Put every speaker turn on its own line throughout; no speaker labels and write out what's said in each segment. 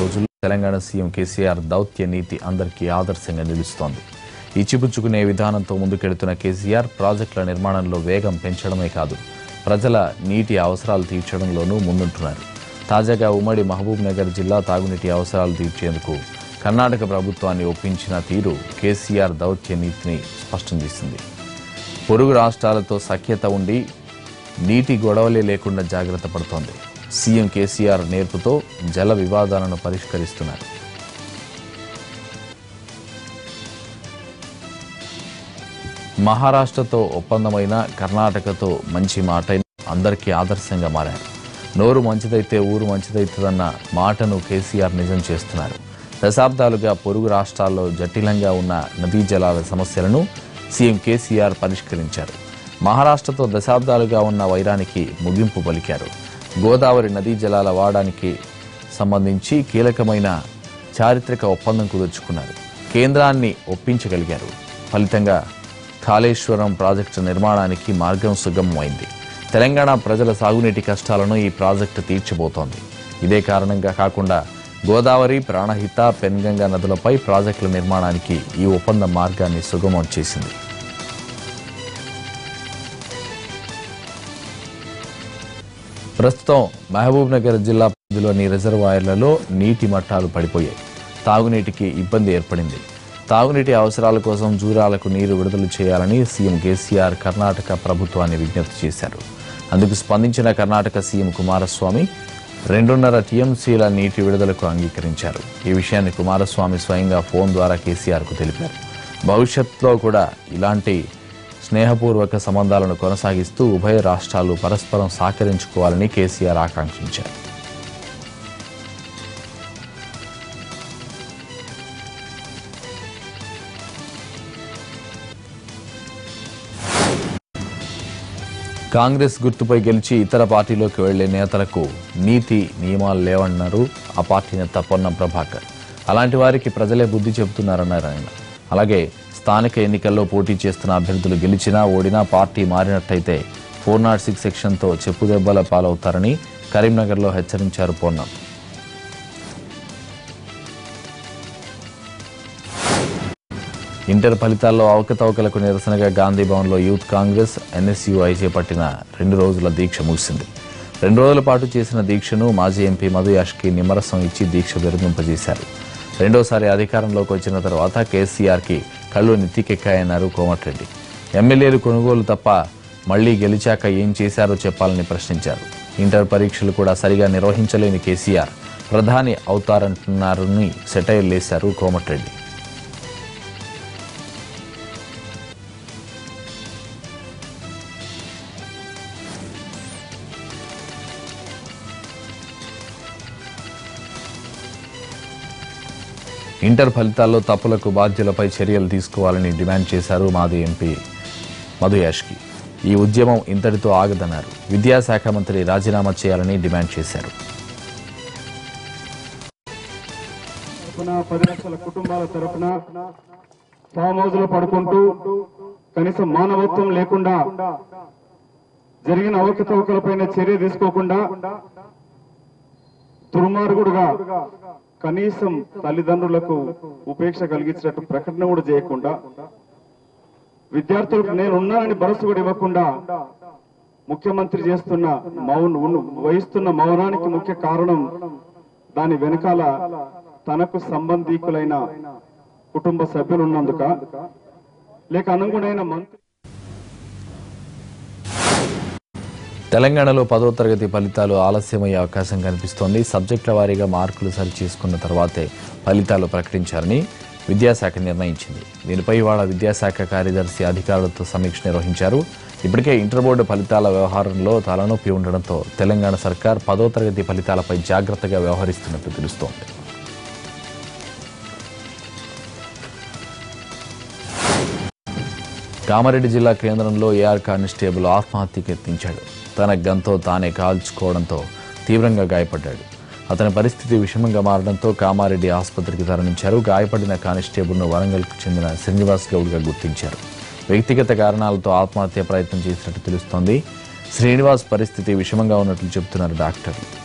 రోజుల్లో తెలంగాణ సీఎం కేసీఆర్ దౌత్య నీతి అందరికీ ఆదర్శంగా నిలుస్తోంది. ఇచ్చిపుచ్చుకునే విధానంతో ముందుకెడుతున్న కేసీఆర్ ప్రాజెక్టుల నిర్మాణంలో వేగం పెంచడమే కాదు ప్రజల నీటి అవసరాలు తీర్చడంలోనూ ముందుంటున్నారు. తాజాగా ఉమ్మడి మహబూబ్ నగర్ జిల్లా తాగునీటి అవసరాలు తీర్చేందుకు కర్ణాటక ప్రభుత్వాన్ని ఒప్పించిన తీరు కేసీఆర్ దౌత్య నీతిని స్పష్టం చేసింది. పొరుగు రాష్ట్రాలతో సఖ్యత ఉండి నీటి గొడవలే లేకుండా జాగ్రత్త పడుతోంది. సీఎం కేసీఆర్ నేర్పుతో జల వివాదాలను పరిష్కరిస్తున్నారు. మహారాష్ట్రతో ఒప్పందమైన కర్ణాటకతో మంచి మాట అందరికీ ఆదర్శంగా మారారు. నోరు మంచిదైతే ఊరు మంచిదైతుందన్న మాటను కేసీఆర్ నిజం చేస్తున్నారు. దశాబ్దాలుగా పొరుగు రాష్ట్రాల్లో జటిలంగా ఉన్న నదీ జలాల సమస్యలను సీఎం కేసీఆర్ పరిష్కరించారు. మహారాష్ట్రతో దశాబ్దాలుగా ఉన్న వైరానికి ముగింపు పలికారు. గోదావరి నదీ జలాల వాడానికి సంబంధించి కీలకమైన చారిత్రక ఒప్పందం కుదుర్చుకున్నారు. కేంద్రాన్ని ఒప్పించగలిగారు. ఫలితంగా కాళేశ్వరం ప్రాజెక్టు నిర్మాణానికి మార్గం సుగమమైంది తెలంగాణ ప్రజల సాగునీటి కష్టాలను ఈ ప్రాజెక్టు తీర్చిబోతోంది ఇదే కారణంగా కాకుండా గోదావరి ప్రాణహిత పెన్గంగా నదులపై ప్రాజెక్టుల నిర్మాణానికి ఈ ఒప్పంద మార్గాన్ని సుగమం చేసింది. ప్రస్తుతం మహబూబ్ నగర్ జిల్లా ఇందులోని రిజర్వాయర్లలో నీటి మట్టాలు పడిపోయాయి. తాగునీటికి ఇబ్బంది ఏర్పడింది. తాగునీటి అవసరాల కోసం జూరాలకు నీరు విడుదల చేయాలని సీఎం కేసీఆర్ కర్ణాటక ప్రభుత్వాన్ని విజ్ఞప్తి చేశారు. అందుకు స్పందించిన కర్ణాటక సీఎం కుమారస్వామి రెండున్నర టీఎంసీల నీటి విడుదలకు అంగీకరించారు. ఈ విషయాన్ని కుమారస్వామి స్వయంగా ఫోన్ ద్వారా కేసీఆర్కు తెలిపారు. భవిష్యత్తులో కూడా ఇలాంటి స్నేహపూర్వక సంబంధాలను కొనసాగిస్తూ ఉభయ రాష్ట్రాలు పరస్పరం సహకరించుకోవాలని కేసీఆర్ ఆకాంక్షించారు. కాంగ్రెస్ గుర్తుపై గెలిచి ఇతర పార్టీలోకి వెళ్ళే నేతలకు నీతి నియమాలు లేవన్నారు ఆ పార్టీ నేత పొన్నం ప్రభాకర్. అలాంటి వారికి ప్రజలే బుద్ధి చెబుతున్నారన్నారు ఆయన. అలాగే స్థానిక ఎన్నికల్లో పోటీ చేస్తున్న అభ్యర్థులు గెలిచినా ఓడినా పార్టీ మారినట్టయితే ఫోర్ నాట్ సిక్స్ సెక్షన్తో చెప్పుదెబ్బల పాలవుతారని కరీంనగర్లో హెచ్చరించారు పొన్నం. ఇంటర్ ఫలితాల్లో అవకతవకలకు నిరసనగా గాంధీ భవన్లో యూత్ కాంగ్రెస్ ఎన్ఎస్యుఐ చేపట్టిన రెండు రోజుల దీక్ష ముగిసింది. రెండు రోజుల పాటు చేసిన దీక్షను మాజీ ఎంపీ మధు యాష్కి నిమ్మరసం ఇచ్చి దీక్ష విరమింపజేశారు. రెండోసారి అధికారంలోకి వచ్చిన తర్వాత కేసీఆర్కి కళ్ళు నెత్తికెక్కాయన్నారు కోమటిరెడ్డి. ఎమ్మెల్యేలు కొనుగోలు తప్ప మళ్ళీ గెలిచాక ఏం చేశారో చెప్పాలని ప్రశ్నించారు. ఇంటర్ పరీక్షలు కూడా సరిగా నిర్వహించలేని కేసీఆర్ ప్రధాని అవుతారంటున్నారని సెటైర్ లేశారు కోమటిరెడ్డి. ఇంటర్ ఫలితాల్లో తప్పులకు బాధ్యులపై చర్యలు తీసుకోవాలని డిమాండ్ చేశారు మాజీ ఎంపీ మధుయాష్కి ఈ ఉద్యమం ఇంతటితో ఆగదన్నారు. విద్యాశాఖ మంత్రి రాజీనామా చేయాలని డిమాండ్ చేశారు.
పది లక్షల కుటుంబాల పడుకుంటూ కనీసం మానవత్వం లేకుండా జరిగిన అవకతవకలపైన చర్య తీసుకోకుండా దుర్మార్గుడుగా కనీసం తల్లిదండ్రులకు ఉపేక్ష కలిగించినట్టు ప్రకటన కూడా చేయకుండా విద్యార్థులకు నేను ఉన్నానని భరోసా కూడా ఇవ్వకుండా ముఖ్యమంత్రి చేస్తున్న మౌన వహిస్తున్న మౌనానికి ముఖ్య కారణం దాని వెనకాల తనకు సంబంధీకులైన కుటుంబ సభ్యులు ఉన్నందుక. లేక అనుగుణైన మంత్రి
తెలంగాణలో పదో తరగతి ఫలితాలు ఆలస్యమయ్యే అవకాశం కనిపిస్తోంది. సబ్జెక్టుల వారీగా మార్కులు సరి చేసుకున్న తర్వాతే ఫలితాలు ప్రకటించాలని విద్యాశాఖ నిర్ణయించింది. దీనిపై ఇవాళ విద్యాశాఖ కార్యదర్శి అధికారులతో సమీక్ష నిర్వహించారు. ఇప్పటికే ఇంటర్ బోర్డు ఫలితాల వ్యవహారంలో తలనొప్పి ఉండడంతో తెలంగాణ సర్కార్ పదో తరగతి ఫలితాలపై జాగ్రత్తగా వ్యవహరిస్తున్నట్టు తెలుస్తోంది. కామారెడ్డి జిల్లా కేంద్రంలో ఏఆర్ కానిస్టేబుల్ ఆత్మహత్యకు యత్నించాడు. తన గంతో తానే కాల్చుకోవడంతో తీవ్రంగా గాయపడ్డాడు. అతని పరిస్థితి విషమంగా మారడంతో కామారెడ్డి ఆసుపత్రికి తరలించారు. గాయపడిన కానిస్టేబుల్ను వరంగల్కు చెందిన శ్రీనివాస్ గౌడ్గా గుర్తించారు. వ్యక్తిగత కారణాలతో ఆత్మహత్య ప్రయత్నం చేసినట్టు తెలుస్తోంది. శ్రీనివాస్ పరిస్థితి విషమంగా ఉన్నట్లు చెబుతున్నారు డాక్టర్లు.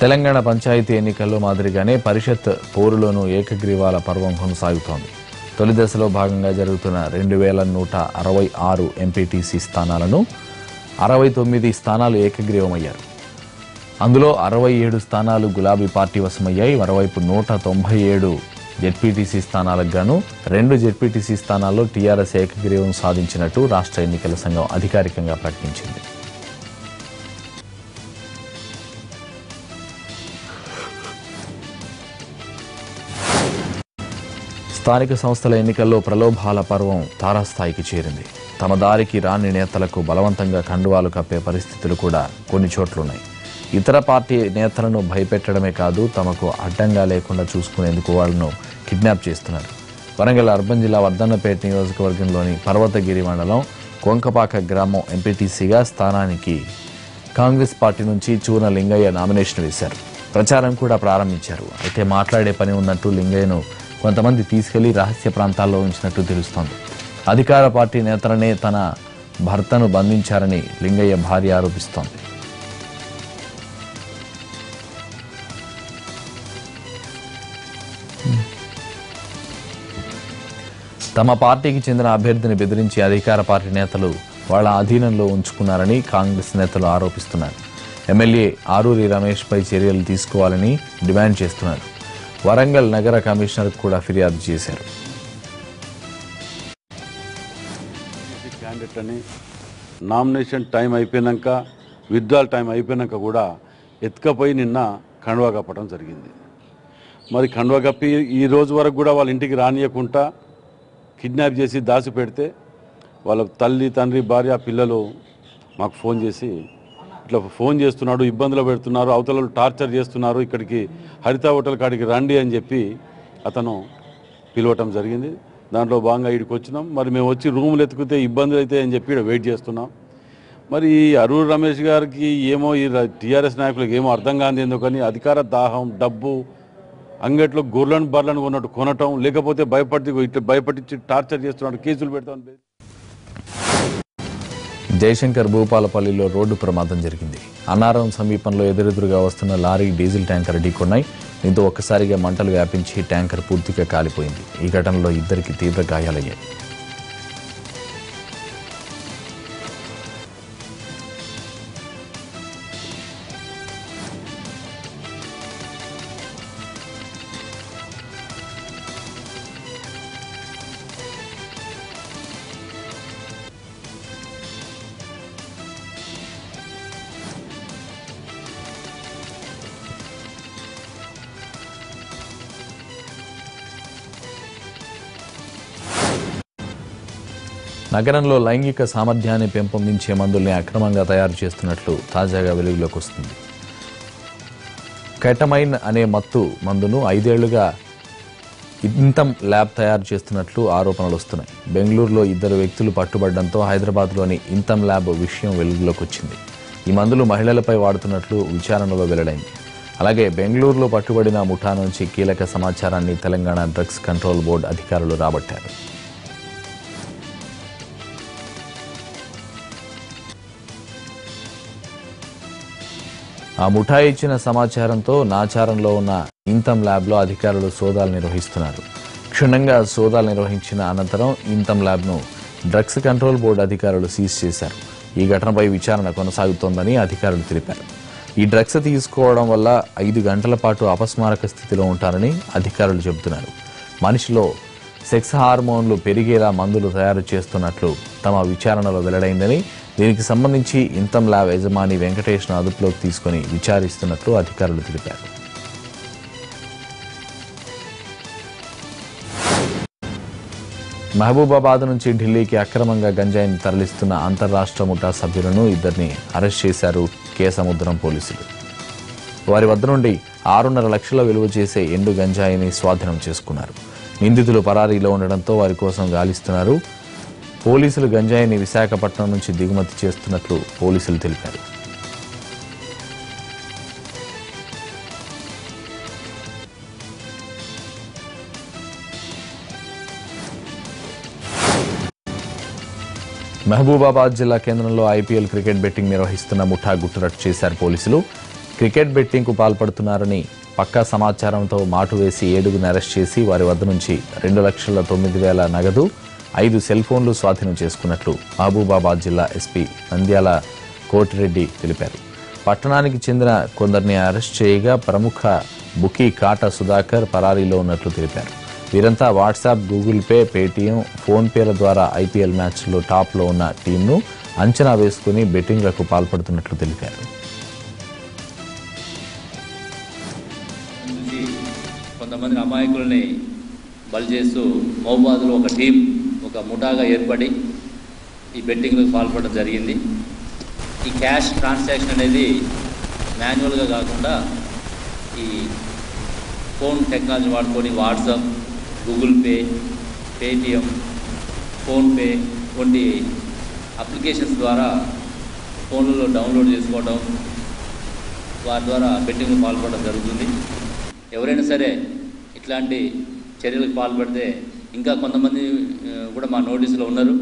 తెలంగాణ పంచాయతీ ఎన్నికల్లో మాదిరిగానే పరిషత్ పోరులోనూ ఏకగ్రీవాల పర్వం కొనసాగుతోంది. తొలి దశలో భాగంగా జరుగుతున్న రెండు వేల నూట అరవై ఆరు ఎంపీటీసీ స్థానాలను అరవై తొమ్మిది స్థానాలు ఏకగ్రీవమయ్యారు అందులో అరవై ఏడు స్థానాలు గులాబీ పార్టీ వశమయ్యాయి. మరోవైపు నూట తొంభై ఏడు జెడ్పీటీసీ స్థానాలకు గాను రెండు జెడ్పీటీసీ స్థానాల్లో టీఆర్ఎస్ ఏకగ్రీవం సాధించినట్టు రాష్ట్ర ఎన్నికల సంఘం అధికారికంగా ప్రకటించింది. స్థానిక సంస్థల ఎన్నికల్లో ప్రలోభాల పర్వం తారాస్థాయికి చేరింది. తమ దారికి రాని నేతలకు బలవంతంగా కండువాలు కప్పే పరిస్థితులు కూడా కొన్ని చోట్లున్నాయి. ఇతర పార్టీ నేతలను భయపెట్టడమే కాదు తమకు అడ్డంగా లేకుండా చూసుకునేందుకు వాళ్ళను కిడ్నాప్ చేస్తున్నారు. వరంగల్ అర్బన్ జిల్లా వర్ధన్నపేట నియోజకవర్గంలోని పర్వతగిరి మండలం కొంకపాక గ్రామం ఎంపీటీసీగా స్థానానికి కాంగ్రెస్ పార్టీ నుంచి చూన లింగయ్య నామినేషన్ వేశారు. ప్రచారం కూడా ప్రారంభించారు. అయితే మాట్లాడే పని ఉన్నట్టు లింగయ్యను కొంతమంది తీసుకెళ్ళి రహస్య ప్రాంతాల్లో ఉంచినట్టు తెలుస్తోంది. అధికార పార్టీ నేతలనే తన భర్తను బంధించారని లింగయ్య భార్య ఆరోపిస్తోంది. తమ పార్టీకి చెందిన అభ్యర్థిని బెదిరించి అధికార పార్టీ నేతలు వాళ్ళ అధీనంలో ఉంచుకున్నారని కాంగ్రెస్ నేతలు ఆరోపిస్తున్నారు. ఎమ్మెల్యే ఆరూరి రమేష్పై చర్యలు తీసుకోవాలని డిమాండ్ చేస్తున్నారు. వరంగల్ నగర కమిషనర్ కూడా ఫిర్యాదు చేశారు.
క్యాండిడేట్ అని నామినేషన్ టైం అయిపోయినాక విత్డ్రాల్ టైం అయిపోయినాక కూడా ఎత్తుకపోయి నిన్న కండువా కప్పడం జరిగింది. మరి కండువా కప్పి ఈ రోజు వరకు కూడా వాళ్ళ ఇంటికి రానియకుండా కిడ్నాప్ చేసి దాచి పెడితే వాళ్ళ తల్లి తండ్రి భార్య పిల్లలు మాకు ఫోన్ చేసి ఇట్లా ఫోన్ చేస్తున్నాడు ఇబ్బందులు పెడుతున్నారు అవతల టార్చర్ చేస్తున్నారు ఇక్కడికి హరిత హోటల్ కాడికి రండి అని చెప్పి అతను పిలవటం జరిగింది. దాంట్లో భాగంగా ఇక్కడికి వచ్చినాం. మరి మేము వచ్చి రూములు ఎత్తుకుతే ఇబ్బందులు అయితే అని చెప్పి వెయిట్ చేస్తున్నాం. మరి ఈ అరూర్ రమేష్ గారికి ఏమో ఈ టీఆర్ఎస్ నాయకులకు ఏమో అర్థం కాని ఎందుకని అధికార దాహం డబ్బు అంగట్లో గొర్రెలను బర్లను కొన్నట్టు కొనటం లేకపోతే భయపడి ఇట్లా భయపడించి టార్చర్ చేస్తున్నాడు కేసులు పెడతాం
జయశంకర్ భూపాలపల్లిలో రోడ్డు ప్రమాదం జరిగింది. అన్నారం సమీపంలో ఎదురెదురుగా వస్తున్న లారీ డీజిల్ ట్యాంకర్ ఢీకొన్నాయి దీంతో ఒక్కసారిగా మంటలు వ్యాపించి ట్యాంకర్ పూర్తిగా కాలిపోయింది. ఈ ఘటనలో ఇద్దరికి తీవ్ర గాయాలయ్యాయి. నగరంలో లైంగిక సామర్థ్యాన్ని పెంపొందించే మందుల్ని అక్రమంగా తయారు చేస్తున్నట్లు తాజాగా వెలుగులోకి వస్తుంది. కెటమైన్ అనే మత్తు మందును ఐదేళ్ళుగా ఇంతం ల్యాబ్ తయారు చేస్తున్నట్లు ఆరోపణలు వస్తున్నాయి. బెంగళూరులో ఇద్దరు వ్యక్తులు పట్టుబడడంతో హైదరాబాద్లోని ఇంతం ల్యాబ్ విషయం వెలుగులోకి వచ్చింది. ఈ మందులు మహిళలపై వాడుతున్నట్లు విచారణలో వెల్లడైంది. అలాగే బెంగళూరులో పట్టుబడిన ముఠా నుంచి కీలక సమాచారాన్ని తెలంగాణ డ్రగ్స్ కంట్రోల్ బోర్డు అధికారులు రాబట్టారు. ఆ ముఠా ఇచ్చిన సమాచారంతో నాచారంలో ఉన్న ఇంతం ల్యాబ్లో అధికారులు సోదాలు నిర్వహిస్తున్నారు. క్షుణ్ణంగా సోదాలు నిర్వహించిన అనంతరం ఇంతం ల్యాబ్ను డ్రగ్స్ కంట్రోల్ బోర్డు అధికారులు సీజ్ చేశారు. ఈ ఘటనపై విచారణ కొనసాగుతోందని అధికారులు తెలిపారు. ఈ డ్రగ్స్ తీసుకోవడం వల్ల ఐదు గంటల పాటు అపస్మారక స్థితిలో ఉంటారని అధికారులు చెబుతున్నారు. మనిషిలో సెక్స్ హార్మోన్లు పెరిగేలా మందులు తయారు చేస్తున్నట్లు తమ విచారణలో వెల్లడైందని దీనికి సంబంధించి ఇంతం ల్యాబ్ యజమాని వెంకటేష్ను అదుపులోకి తీసుకుని విచారిస్తున్నట్లు అధికారులు తెలిపారు. మహబూబాబాద్ నుంచి ఢిల్లీకి అక్రమంగా గంజాయిని తరలిస్తున్న అంతర్రాష్ట్ర ముఠా సభ్యులను ఇద్దరిని అరెస్ట్ చేశారు కేసముద్రం పోలీసులు. వారి వద్ద నుండి ఆరున్నర లక్షల విలువ చేసే ఎండు గంజాయిని స్వాధీనం చేసుకున్నారు. నిందితులు పరారీలో ఉండడంతో వారి కోసం గాలిస్తున్నారు. పోలీసులు గంజాయిని విశాఖపట్నం నుంచి దిగుమతి చేస్తున్నట్లు పోలీసులు తెలిపారు. మహబూబాబాద్ జిల్లా కేంద్రంలో ఐపీఎల్ క్రికెట్ బెట్టింగ్ నిర్వహిస్తున్న ముఠా గుట్టురట్టు చేశారు పోలీసులు. క్రికెట్ బెట్టింగ్కు పాల్పడుతున్నారని పక్కా సమాచారంతో మాటు వేసి ఏడుగురిని అరెస్ట్ చేసి వారి వద్ద నుంచి రెండు లక్షల తొమ్మిది వేల నగదు ఐదు సెల్ ఫోన్లు స్వాధీనం చేసుకున్నట్లు మహబూబాబాద్ జిల్లా ఎస్పీ నంద్యాల కోటిరెడ్డి తెలిపారు. పట్టణానికి చెందిన కొందరిని అరెస్ట్ చేయగా ప్రముఖ బుకీ కాట సుధాకర్ పరారీలో ఉన్నట్లు తెలిపారు. వీరంతా వాట్సాప్ గూగుల్ పే పేటీఎం ఫోన్పేల ద్వారా ఐపీఎల్ మ్యాచ్లో టాప్లో ఉన్న టీంను అంచనా వేసుకుని బెట్టింగ్లకు పాల్పడుతున్నట్లు తెలిపారు.
కొంతమంది అమాయకుల్ని బలి చేస్తూ మహబాద్లో ఒక టీం ఒక ముఠాగా ఏర్పడి ఈ బెట్టింగ్లకు పాల్పడడం జరిగింది. ఈ క్యాష్ ట్రాన్సాక్షన్ అనేది మాన్యువల్గా కాకుండా ఈ ఫోన్ టెక్నాలజీ వాడుకొని WhatsApp Google Pay Paytm PhonePe వంటి అప్లికేషన్స్ ద్వారా ఫోన్లలో డౌన్లోడ్ చేసుకోవడం వారి ద్వారా బెట్టింగ్ పాల్పడడం జరుగుతుంది. ఎవరైనా సరే ఇట్లాంటి చర్యలకు పాల్పడితే ఇంకా కొంతమంది కూడా మా నోటీసులో ఉన్నారు.